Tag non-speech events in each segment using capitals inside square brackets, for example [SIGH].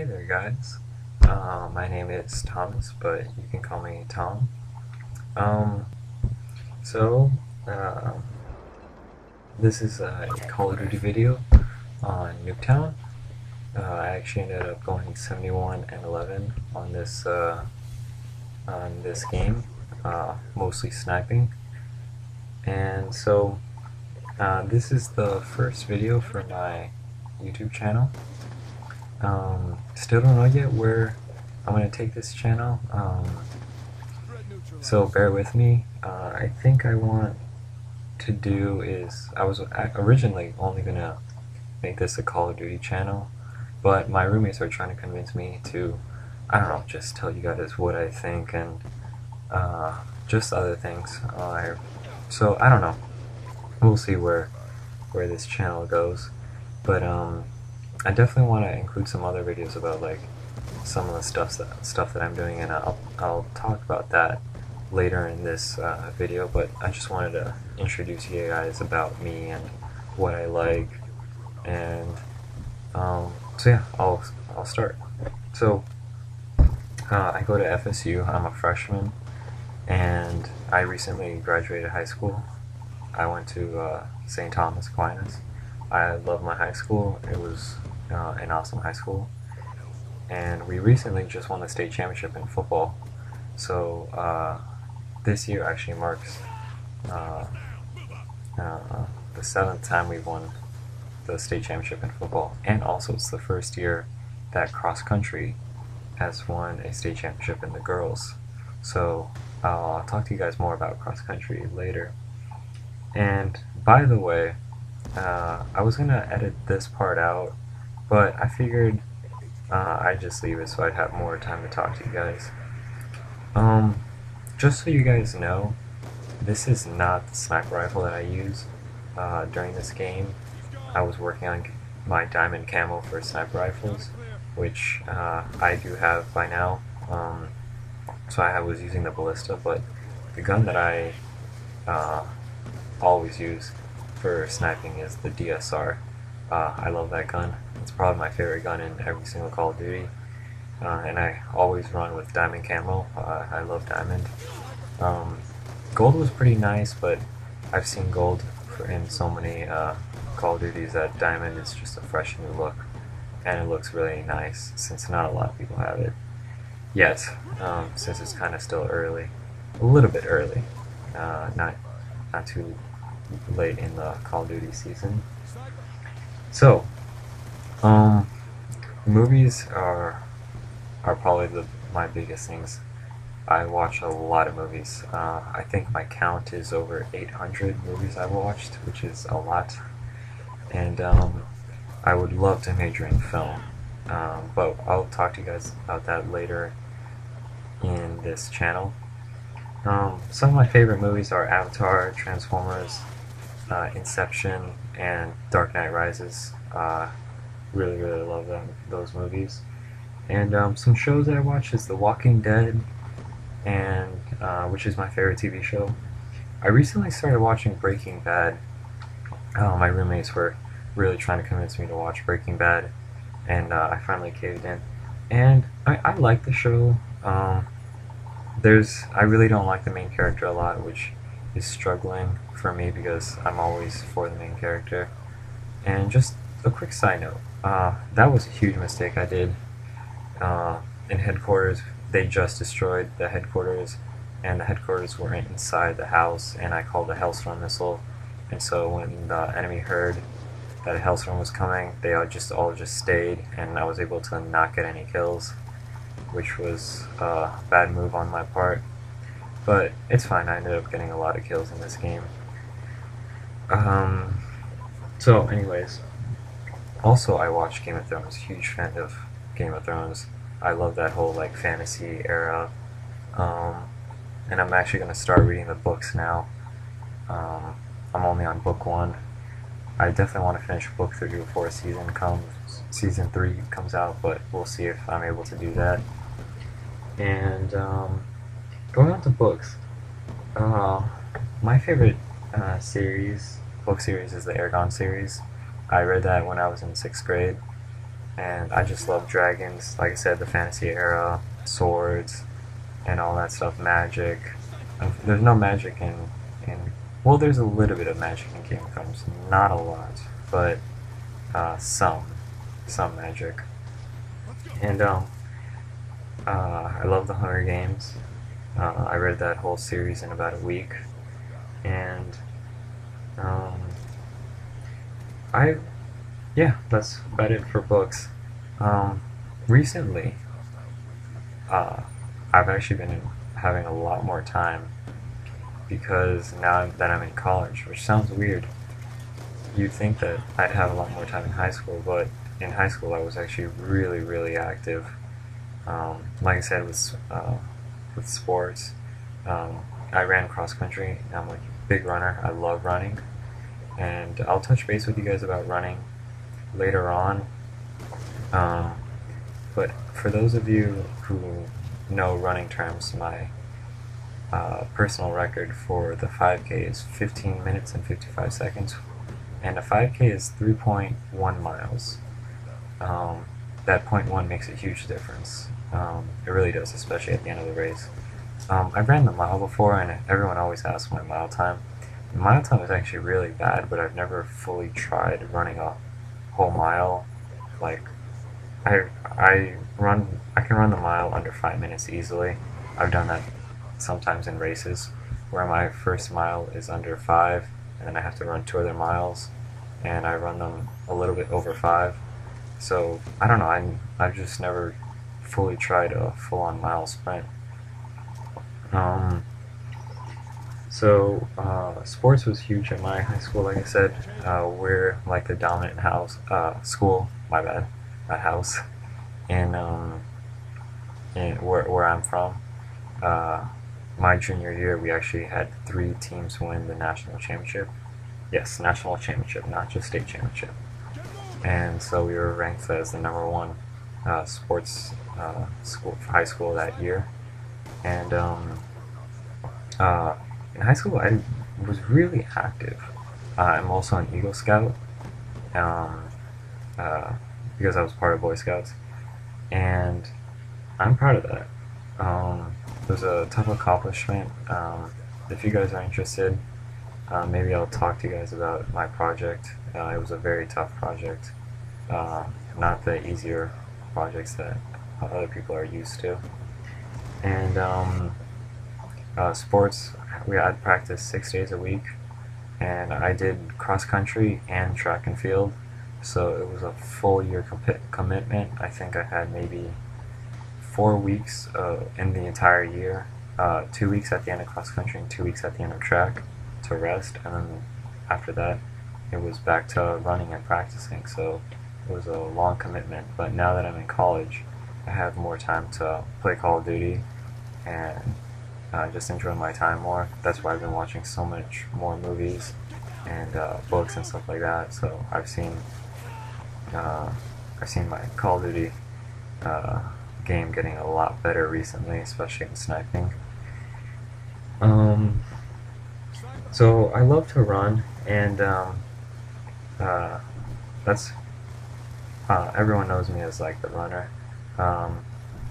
Hey there guys, uh, my name is Thomas, but you can call me Tom. Um, so, uh, this is a Call of Duty video on Nuketown. Uh, I actually ended up going 71 and 11 on this, uh, on this game, uh, mostly sniping. And so, uh, this is the first video for my YouTube channel. Um, still don't know yet where I'm going to take this channel, um, so bear with me. Uh, I think I want to do is, I was originally only going to make this a Call of Duty channel, but my roommates are trying to convince me to, I don't know, just tell you guys what I think and uh, just other things. Uh, so I don't know. We'll see where where this channel goes, but um, I definitely want to include some other videos about like some of the stuff that stuff that I'm doing, and I'll I'll talk about that later in this uh, video. But I just wanted to introduce you guys about me and what I like, and um, so yeah, I'll I'll start. So uh, I go to FSU. I'm a freshman, and I recently graduated high school. I went to uh, St. Thomas Aquinas. I love my high school. It was uh, an awesome high school. And we recently just won the state championship in football. So uh, this year actually marks uh, uh, the seventh time we've won the state championship in football. And also it's the first year that cross country has won a state championship in the girls. So I'll talk to you guys more about cross country later. And by the way, uh, I was gonna edit this part out but I figured uh, I'd just leave it so I'd have more time to talk to you guys. Um, just so you guys know, this is not the sniper rifle that I use uh, during this game. I was working on my diamond camo for sniper rifles, which uh, I do have by now. Um, so I was using the ballista, but the gun that I uh, always use for sniping is the DSR. Uh, I love that gun. It's probably my favorite gun in every single Call of Duty. Uh, and I always run with diamond camo. Uh, I love diamond. Um, gold was pretty nice, but I've seen gold in so many uh, Call of Duties that diamond is just a fresh new look. And it looks really nice since not a lot of people have it yet, um, since it's kind of still early. A little bit early. Uh, not, not too late in the Call of Duty season. So, um, movies are are probably the my biggest things. I watch a lot of movies. Uh, I think my count is over 800 movies I've watched, which is a lot. And um, I would love to major in film, um, but I'll talk to you guys about that later in this channel. Um, some of my favorite movies are Avatar, Transformers, uh, Inception, and Dark Knight Rises. Uh, really, really love those movies. And um, some shows that I watch is The Walking Dead, and uh, which is my favorite TV show. I recently started watching Breaking Bad. Uh, my roommates were really trying to convince me to watch Breaking Bad, and uh, I finally caved in. And I, I like the show. Um, there's I really don't like the main character a lot, which is struggling for me because I'm always for the main character. And just a quick side note, uh, that was a huge mistake I did. Uh, in headquarters, they just destroyed the headquarters, and the headquarters were inside the house, and I called a Hellstorm missile. And so when the enemy heard that a Hellstorm was coming, they all just all just stayed, and I was able to not get any kills, which was a bad move on my part. But it's fine, I ended up getting a lot of kills in this game. Um, so anyways, also I watch Game of Thrones, huge fan of Game of Thrones. I love that whole like fantasy era. Um, and I'm actually going to start reading the books now. Um, I'm only on book one. I definitely want to finish book three before season comes, season three comes out, but we'll see if I'm able to do that. And um, going on to books, uh, my favorite uh, series, book series, is the Eragon series. I read that when I was in sixth grade, and I just love dragons. Like I said, the fantasy era, swords, and all that stuff. Magic. There's no magic in in. Well, there's a little bit of magic in Game of Thrones, not a lot, but uh, some, some magic. And um, uh, I love the Hunger Games. Uh, I read that whole series in about a week, and um, I, yeah, that's about it for books. Um, recently, uh, I've actually been having a lot more time because now that I'm in college, which sounds weird. You'd think that I'd have a lot more time in high school, but in high school I was actually really, really active. Um, like I said, with uh, with sports, um, I ran cross country. I'm like a big runner. I love running, and I'll touch base with you guys about running later on. Um, but for those of you who know running terms, my uh, personal record for the 5K is 15 minutes and 55 seconds, and a 5K is 3.1 miles. Um, that 0.1 makes a huge difference. Um, it really does, especially at the end of the race. Um, I've ran the mile before, and everyone always asks my mile time. Mile time is actually really bad, but I've never fully tried running a whole mile. Like, I I run I can run the mile under five minutes easily. I've done that sometimes in races where my first mile is under five, and then I have to run two other miles, and I run them a little bit over five. So I don't know. I I've just never fully tried a full-on mile sprint. Um, so uh, sports was huge in my high school. Like I said, uh, we're like the dominant house uh, school. My bad, house. and um, in where where I'm from, uh, my junior year, we actually had three teams win the national championship. Yes, national championship, not just state championship. And so we were ranked as the number one uh, sports uh, school, high school that year. And um, in high school, I was really active. Uh, I'm also an Eagle Scout um, uh, because I was part of Boy Scouts, and I'm proud of that. Um, it was a tough accomplishment. Um, if you guys are interested, uh, maybe I'll talk to you guys about my project. Uh, it was a very tough project, uh, not the easier projects that other people are used to. And um, uh, sports, we had practice six days a week, and I did cross country and track and field, so it was a full year commitment. I think I had maybe four weeks uh, in the entire year, uh, two weeks at the end of cross country and two weeks at the end of track to rest, and then after that, it was back to running and practicing. So it was a long commitment. But now that I'm in college, I have more time to play Call of Duty and uh, just enjoy my time more. That's why I've been watching so much more movies and uh, books and stuff like that. So I've seen uh, I've seen my Call of Duty uh, game getting a lot better recently, especially in sniping. Um, so I love to run, and um, uh, that's uh, everyone knows me as like the runner. Um,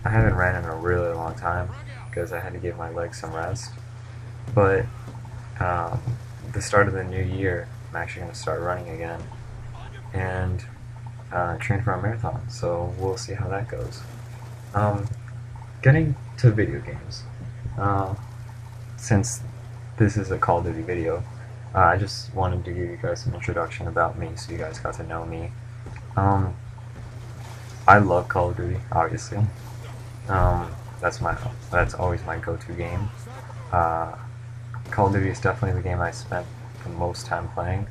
I haven't ran in a really long time because I had to give my legs some rest. But um, the start of the new year, I'm actually going to start running again and uh, train for a marathon. So we'll see how that goes. Um, getting to video games, uh, since this is a Call of Duty video, uh, I just wanted to give you guys an introduction about me so you guys got to know me. Um, I love Call of Duty, obviously. Um, that's my that's always my go-to game. Uh, Call of Duty is definitely the game I spent the most time playing.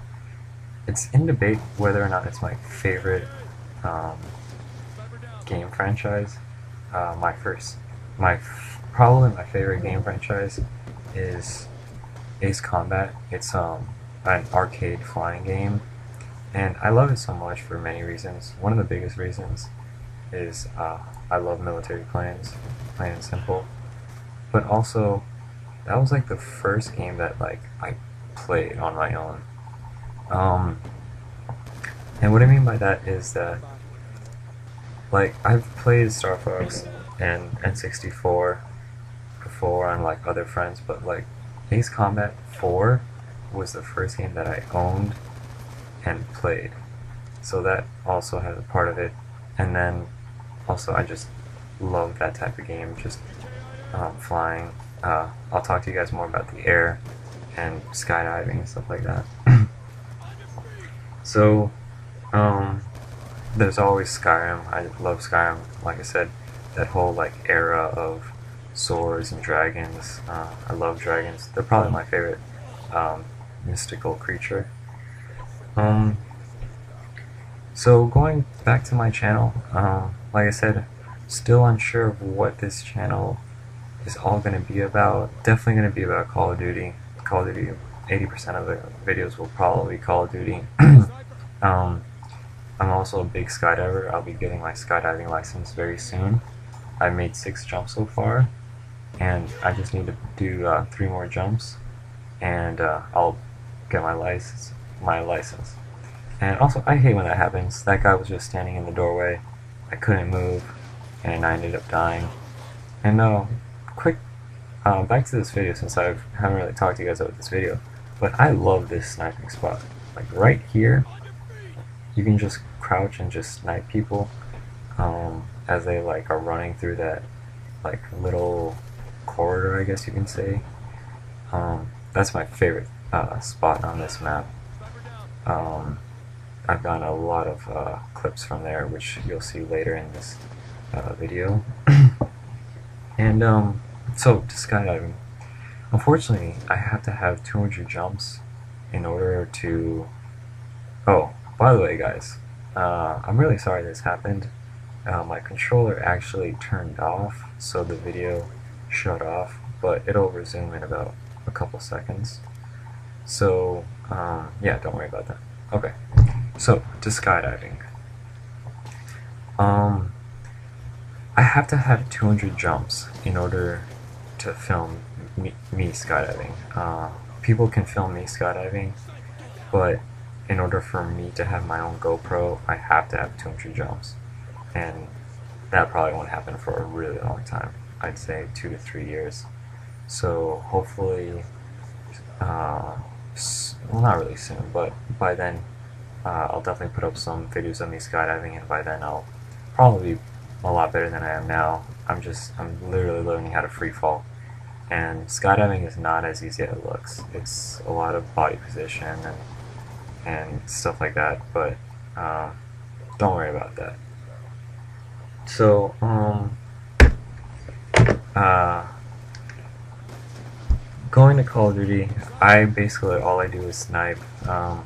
It's in debate whether or not it's my favorite um, game franchise. Uh, my first, my probably my favorite game franchise is Ace Combat. It's um, an arcade flying game, and I love it so much for many reasons. One of the biggest reasons is uh, I love military planes, plain and simple. But also, that was like the first game that like I played on my own. Um, and what I mean by that is that like I've played Star Fox and N64 before on like other friends, but like Ace Combat 4 was the first game that I owned and played. So that also has a part of it. And then also I just love that type of game, just um, flying. Uh, I'll talk to you guys more about the air and skydiving and stuff like that. [CLEARS THROAT] so, um, there's always Skyrim. I love Skyrim. Like I said, that whole like era of swords and dragons. Uh, I love dragons. They're probably my favorite um, mystical creature. Um, so going back to my channel, um, like I said, still unsure of what this channel is all going to be about. Definitely going to be about Call of Duty. Call of Duty, 80% of the videos will probably be Call of Duty. [CLEARS THROAT] um, I'm also a big skydiver. I'll be getting my skydiving license very soon. I've made six jumps so far, and I just need to do uh, three more jumps, and uh, I'll get my license. My license. And also, I hate when that happens. That guy was just standing in the doorway. I couldn't move, and I ended up dying. And uh, quick, uh, back to this video since I haven't really talked to you guys about this video. But I love this sniping spot. Like right here, you can just crouch and just snipe people um, as they like are running through that like little corridor, I guess you can say. Um, that's my favorite uh, spot on this map. Um, I've gotten a lot of uh, clips from there, which you'll see later in this uh, video. [CLEARS THROAT] and um, so, to skydiving. Unfortunately, I have to have 200 jumps in order to... Oh, by the way, guys, uh, I'm really sorry this happened. Uh, my controller actually turned off, so the video shut off, but it'll resume in about a couple seconds. So, um, yeah, don't worry about that. Okay, so to skydiving. Um, I have to have 200 jumps in order to film me, me skydiving. Uh, people can film me skydiving, but in order for me to have my own GoPro, I have to have 200 jumps. And that probably won't happen for a really long time. I'd say two to three years. So hopefully, uh, well, not really soon, but by then, uh, I'll definitely put up some videos of me skydiving, and by then I'll probably a lot better than I am now. I'm just, I'm literally learning how to free fall. And skydiving is not as easy as it looks. It's a lot of body position and and stuff like that, but uh, don't worry about that. So, um, uh, going to Call of Duty, I basically all I do is snipe. Um,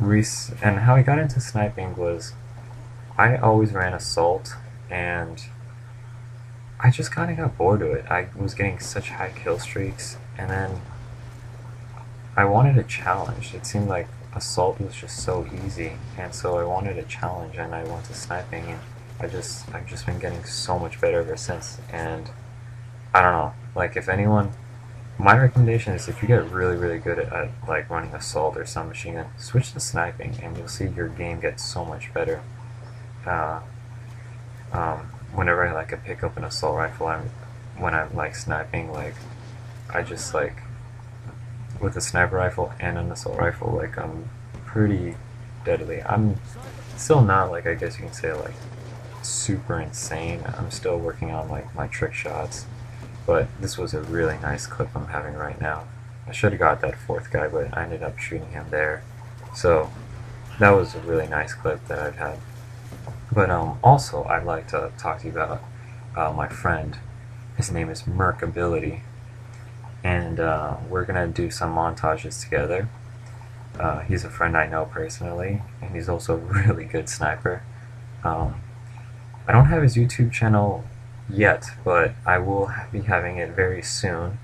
and how I got into sniping was I always ran assault, and I just kind of got bored of it. I was getting such high kill streaks, and then I wanted a challenge. It seemed like assault was just so easy, and so I wanted a challenge, and I went to sniping, and I just I've just been getting so much better ever since. And I don't know, like if anyone, my recommendation is if you get really really good at, at like running assault or submachine gun, switch to sniping, and you'll see your game gets so much better. Uh, um, whenever I like I pick up an assault rifle, I'm when I'm like sniping, like I just like with a sniper rifle and an assault rifle, like I'm pretty deadly. I'm still not like I guess you can say like super insane. I'm still working on like my trick shots, but this was a really nice clip I'm having right now. I should have got that fourth guy, but I ended up shooting him there. So that was a really nice clip that I've had. But um, also, I'd like to talk to you about uh, my friend. His name is Merkability and uh, we're gonna do some montages together. Uh, he's a friend I know personally, and he's also a really good sniper. Um, I don't have his YouTube channel yet, but I will be having it very soon.